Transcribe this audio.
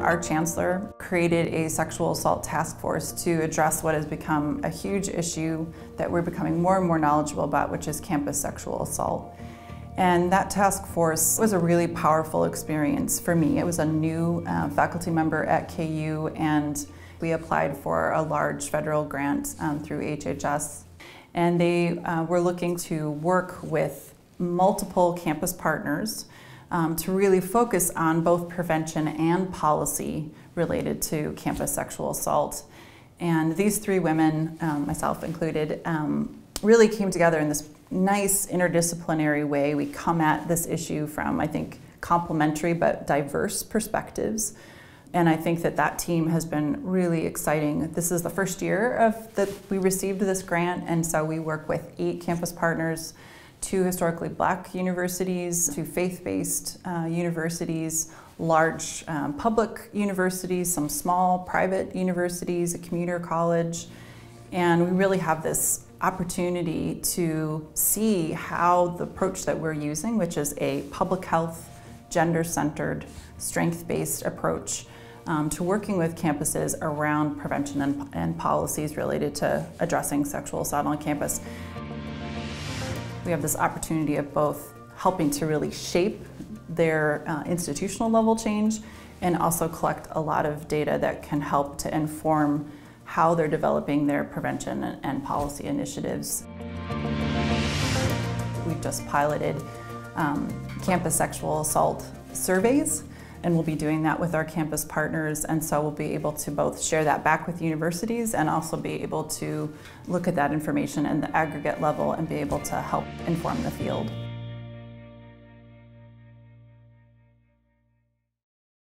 Our chancellor created a sexual assault task force to address what has become a huge issue that we're becoming more and more knowledgeable about, which is campus sexual assault. And that task force was a really powerful experience for me. It was a new uh, faculty member at KU and we applied for a large federal grant um, through HHS. And they uh, were looking to work with multiple campus partners um, to really focus on both prevention and policy related to campus sexual assault. And these three women, um, myself included, um, really came together in this nice interdisciplinary way. We come at this issue from, I think, complementary but diverse perspectives. And I think that that team has been really exciting. This is the first year of that we received this grant, and so we work with eight campus partners two historically black universities, two faith-based uh, universities, large um, public universities, some small private universities, a commuter college, and we really have this opportunity to see how the approach that we're using, which is a public health, gender-centered, strength-based approach um, to working with campuses around prevention and, and policies related to addressing sexual assault on campus. We have this opportunity of both helping to really shape their uh, institutional level change and also collect a lot of data that can help to inform how they're developing their prevention and, policy initiatives. We've just piloted um, campus sexual assault surveys and we'll be doing that with our campus partners and so we'll be able to both share that back with universities and also be able to look at that information in the aggregate level and be able to help inform the field.